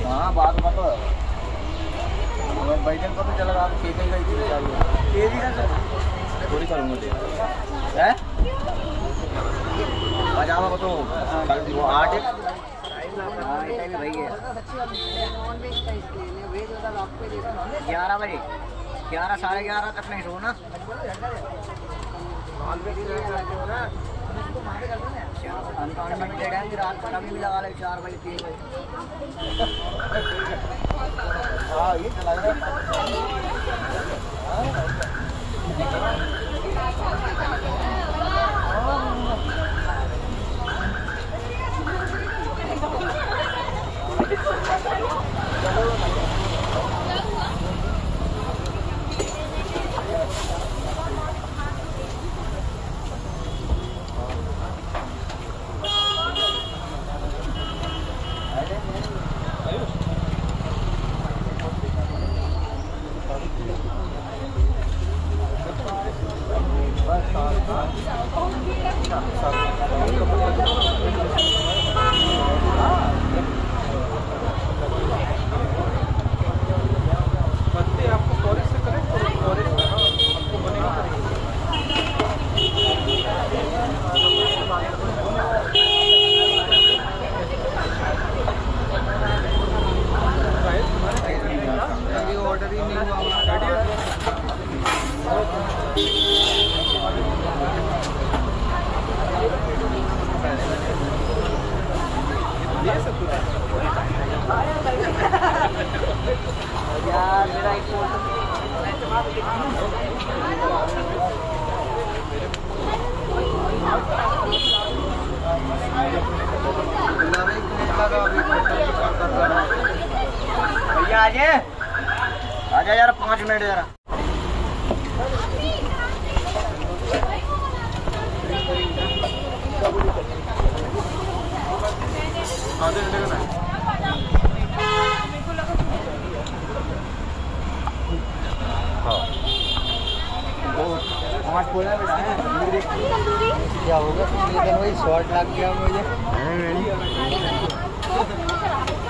हाँ? बात मत बैठक का तो चला आप खेती का ही चालू तेज़ी ना थोड़ी करूँगा मुझे है पजामा बताओ वो आठ ग्यारह बजे। ग्यारह, साढ़े ग्यारह तक नहीं सोना है रात भी लगा ले चार बजे तीन बजे हाँ ये चला ऑर्डर ही नहीं हुआ यार मेरा एक भैया आजे? आजा यार पाँच मिनट जरा पाँच बोला बेटा क्या होगा वही शॉर्ट लग गया मुझे। 이렇게了.